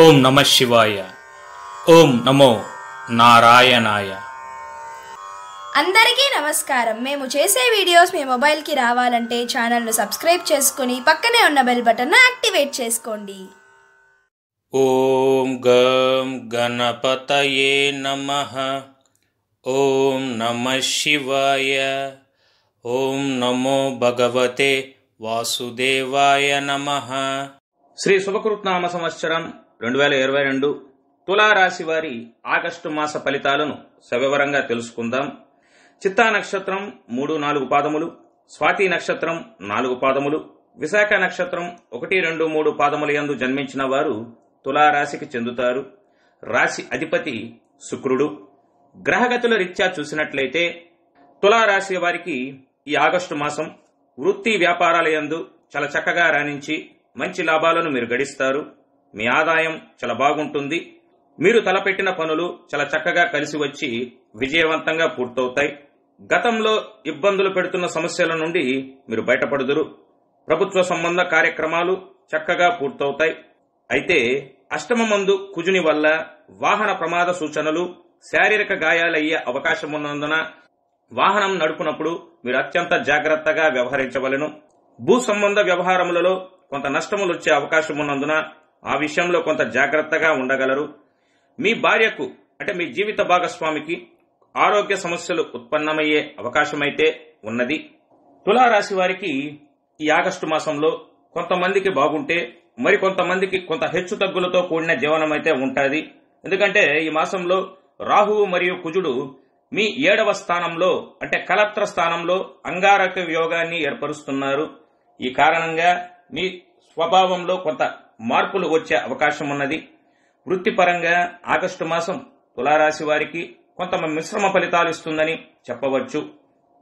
ఓం నమ శివాయ. ఓం నమో నారాయణాయ. అందరికీ నమస్కారం. మేము చేసే వీడియోస్ మీ మొబైల్కి రావాలంటే ఛానల్ను సబ్స్క్రైబ్ చేసుకుని పక్కనే ఉన్న బెల్ బటన్ను యాక్టివేట్ చేసుకోండి. ఓం గం గణపతయే నమ. ఓం నమ శివాయ. ఓం నమో భగవతే వాసుదేవాయ నమ. శ్రీ శుభకృత్నామ సంవత్సరం రెండు వేల ఇరవై రెండు తులారాశి వారి ఆగస్టు మాస ఫలితాలను సవివరంగా తెలుసుకుందాం. చిత్తా నక్షత్రం మూడు నాలుగు పాదములు స్వాతి నక్షత్రం నాలుగు పాదములు విశాఖ నక్షత్రం ఒకటి రెండు మూడు పాదముల యందు జన్మించిన వారు తులారాశికి చెందుతారు. రాశి అధిపతి శుక్రుడు. గ్రహగతుల రీత్యా చూసినట్లయితే తులారాశి వారికి ఈ ఆగస్టు మాసం వృత్తి వ్యాపారాల యందు చాలా చక్కగా రాణించి మంచి లాభాలను మీరు గడిస్తారు. మీ ఆదాయం చాలా బాగుంటుంది. మీరు తలపెట్టిన పనులు చాలా చక్కగా కలిసి వచ్చి విజయవంతంగా పూర్తవుతాయి. గతంలో ఇబ్బందులు పెడుతున్న సమస్యల నుండి మీరు బయటపడుదురు. ప్రభుత్వ సంబంధ కార్యక్రమాలు చక్కగా పూర్తవుతాయి. అయితే అష్టమ మందు కుజుని వల్ల వాహన ప్రమాద సూచనలు శారీరక గాయాలయ్యే అవకాశం ఉన్నందున వాహనం నడుపునప్పుడు మీరు అత్యంత జాగ్రత్తగా వ్యవహరించవలెను. భూ సంబంధ వ్యవహారములలో కొంత నష్టములు వచ్చే అవకాశం ఉన్నందున ఆ విషయంలో కొంత జాగ్రత్తగా ఉండగలరు. మీ భార్యకు అంటే మీ జీవిత భాగస్వామికి ఆరోగ్య సమస్యలు ఉత్పన్నమయ్యే అవకాశమైతే ఉన్నది. తులారాశి వారికి ఈ ఆగస్టు మాసంలో కొంతమందికి బాగుంటే మరి కొంతమందికి కొంత హెచ్చు తగ్గులతో కూడిన జీవనం అయితే ఉంటుంది. ఎందుకంటే ఈ మాసంలో రాహువు మరియు కుజుడు మీ ఏడవ స్థానంలో అంటే కలత్ర స్థానంలో అంగారక యోగాన్ని ఏర్పరుస్తున్నారు. ఈ కారణంగా మీ స్వభావంలో కొంత మార్పులు వచ్చే అవకాశం ఉన్నది వృత్తిపరంగా ఆగస్టు మాసం తులారాశి వారికి కొంత మిశ్రమ ఫలితాలు ఇస్తుందని చెప్పవచ్చు.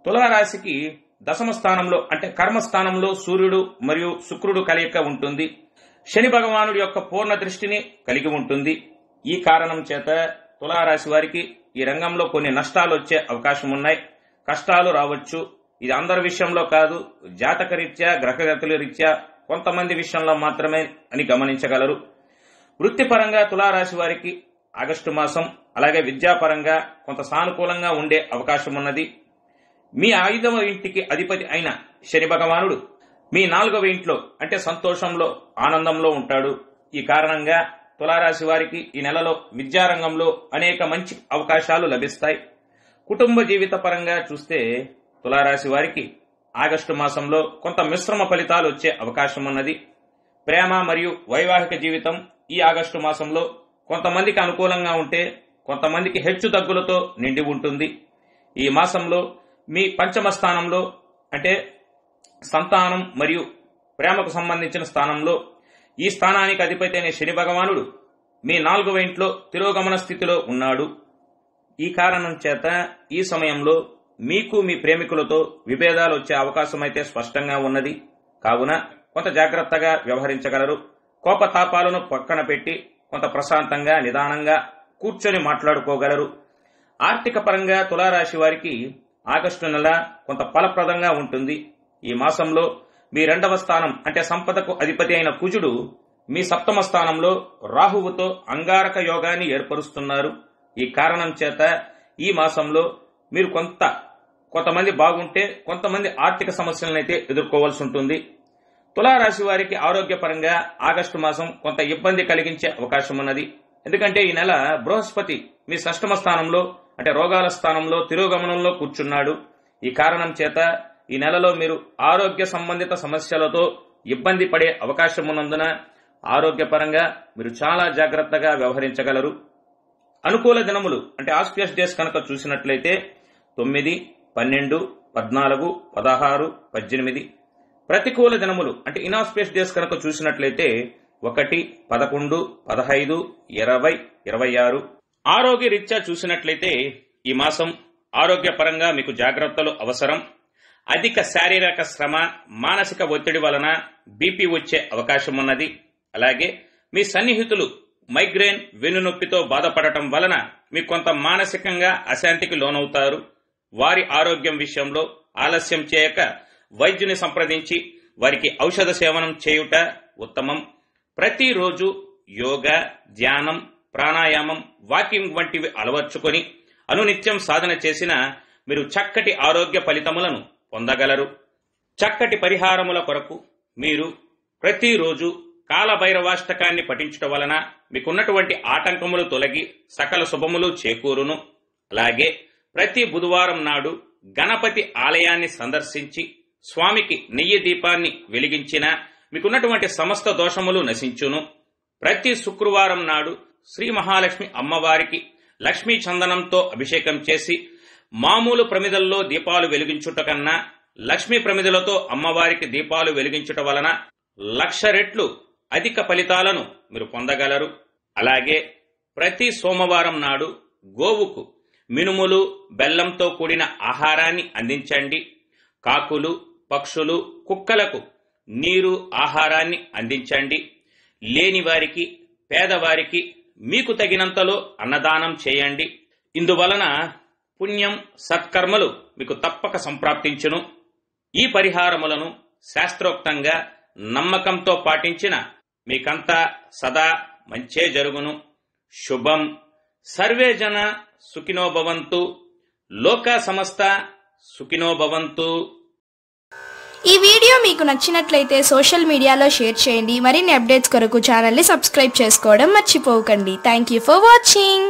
తులారాశికి దశమ స్థానంలో అంటే కర్మస్థానంలో సూర్యుడు మరియు శుక్రుడు కలయిక ఉంటుంది. శని భగవానుడి యొక్క పూర్ణ దృష్టిని కలిగి ఉంటుంది. ఈ కారణం చేత తులారాశి వారికి ఈ రంగంలో కొన్ని నష్టాలు వచ్చే అవకాశం ఉన్నాయి కష్టాలు రావచ్చు. ఇది అందరి విషయంలో కాదు. జాతక రీత్యా గ్రహగతుల రీత్యా కొంతమంది విషయంలో మాత్రమే అని గమనించగలరు. వృత్తిపరంగా తులారాశి వారికి ఆగస్టు మాసం అలాగే విద్యాపరంగా కొంత సానుకూలంగా ఉండే అవకాశం ఉన్నది. మీ ఐదవ ఇంటికి అధిపతి అయిన శని భగవానుడు మీ నాలుగవ ఇంట్లో అంటే సంతోషంలో ఆనందంలో ఉంటాడు. ఈ కారణంగా తులారాశి వారికి ఈ నెలలో విద్యారంగంలో అనేక మంచి అవకాశాలు లభిస్తాయి. కుటుంబ జీవిత పరంగా చూస్తే తులారాశి వారికి ఆగస్టు మాసంలో కొంత మిశ్రమ ఫలితాలు వచ్చే అవకాశం ఉన్నది ప్రేమ మరియు వైవాహిక జీవితం ఈ ఆగస్టు మాసంలో కొంతమందికి అనుకూలంగా ఉంటే కొంతమందికి హెచ్చు తగ్గులతో నిండి ఉంటుంది. ఈ మాసంలో మీ పంచమ స్థానంలో అంటే సంతానం మరియు ప్రేమకు సంబంధించిన స్థానంలో ఈ స్థానానికి అధిపతి అయిన శని భగవానుడు మీ నాలుగవ ఇంట్లో తిరోగమన స్థితిలో ఉన్నాడు. ఈ కారణం చేత ఈ సమయంలో మీకు మీ ప్రేమికులతో విభేదాలు వచ్చే అవకాశం అయితే స్పష్టంగా ఉన్నది. కావున కొంత జాగ్రత్తగా వ్యవహరించగలరు. కోపతాపాలను పక్కన పెట్టి కొంత ప్రశాంతంగా నిదానంగా కూర్చొని మాట్లాడుకోగలరు. ఆర్థిక పరంగా తులారాశి వారికి ఆగస్టు నెల కొంత ఫలప్రదంగా ఉంటుంది. ఈ మాసంలో మీ రెండవ స్థానం అంటే సంపదకు అధిపతి అయిన కుజుడు మీ సప్తమ స్థానంలో రాహువుతో అంగారక యోగాన్ని ఏర్పరుస్తున్నారు. ఈ కారణం చేత ఈ మాసంలో మీరు కొంత కొంతమంది బాగుంటే కొంతమంది ఆర్థిక సమస్యలనైతే ఎదుర్కోవాల్సి ఉంటుంది. తులారాశి వారికి ఆరోగ్యపరంగా ఆగస్టు మాసం కొంత ఇబ్బంది కలిగించే అవకాశం ఉన్నది. ఎందుకంటే ఈ నెల బృహస్పతి మీ షష్టమ స్థానంలో అంటే రోగాల స్థానంలో తిరోగమనంలో కూర్చున్నాడు. ఈ కారణం చేత ఈ నెలలో మీరు ఆరోగ్య సంబంధిత సమస్యలతో ఇబ్బంది పడే అవకాశం ఉన్నందున ఆరోగ్యపరంగా మీరు చాలా జాగ్రత్తగా వ్యవహరించగలరు. అనుకూల దినములు అంటే ఆస్పియస్ డేస్ కనుక చూసినట్లయితే తొమ్మిది పన్నెండు పద్నాలుగు పదహారు పద్దెనిమిది. ప్రతికూల దినములు అంటే ఇనాస్పేస్ డేస్ కనుక చూసినట్లయితే ఒకటి పదకొండు పదహైదు ఇరవై ఇరవై ఆరు ఆరోగ్య రీత్యా చూసినట్లయితే ఈ మాసం ఆరోగ్యపరంగా మీకు జాగ్రత్తలు అవసరం. అధిక శారీరక శ్రమ మానసిక ఒత్తిడి వలన బీపీ వచ్చే అవకాశం ఉన్నది. అలాగే మీ సన్నిహితులు మైగ్రేన్ వెన్నునొప్పితో బాధపడటం వలన మీకు కొంత మానసికంగా అశాంతికి లోనవుతారు. వారి ఆరోగ్యం విషయంలో ఆలస్యం చేయక వైద్యుని సంప్రదించి వారికి ఔషధ సేవనం చేయుట ఉత్తమం. ప్రతిరోజు యోగా ధ్యానం ప్రాణాయామం వాకింగ్ వంటివి అలవర్చుకొని అనునిత్యం సాధన చేసిన మీరు చక్కటి ఆరోగ్య ఫలితములను పొందగలరు. చక్కటి పరిహారముల కొరకు మీరు ప్రతిరోజు కాలభైరవాష్టకాన్ని పఠించటం వలన మీకున్నటువంటి ఆటంకములు తొలగి సకల శుభములు చేకూరును. అలాగే ప్రతి బుధవారం నాడు గణపతి ఆలయాన్ని సందర్శించి స్వామికి నెయ్యి దీపాన్ని వెలిగించిన మీకున్నటువంటి సమస్త దోషములు నశించును. ప్రతి శుక్రవారం నాడు శ్రీ మహాలక్ష్మి అమ్మవారికి లక్ష్మీ చందనంతో అభిషేకం చేసి మామూలు ప్రమిదల్లో దీపాలు వెలిగించుట కన్నా లక్ష్మీ ప్రమిదలతో అమ్మవారికి దీపాలు వెలిగించుట వలన లక్ష రెట్లు అధిక ఫలితాలను మీరు పొందగలరు. అలాగే ప్రతి సోమవారం నాడు గోవుకు మినుములు బెల్లంతో కూడిన ఆహారాన్ని అందించండి. కాకులు పక్షులు కుక్కలకు నీరు ఆహారాన్ని అందించండి. లేని వారికి పేదవారికి మీకు తగినంతలో అన్నదానం చేయండి. ఇందువలన పుణ్యం సత్కర్మలు మీకు తప్పక సంప్రాప్తించును. ఈ పరిహారములను శాస్త్రోక్తంగా నమ్మకంతో పాటించిన మీకంతా సదా మంచే జరుగును. శుభం. సర్వే జన సుఖినో భవంతు. లోక సమస్త సుఖినో భవంతు. ఈ వీడియో మీకు నచ్చినట్లయితే సోషల్ మీడియాలో షేర్ చేయండి. మరిన్ని అప్డేట్స్ కొరకు ఛానల్ని సబ్స్క్రైబ్ చేసుకోవడం మర్చిపోకండి. Thank you for watching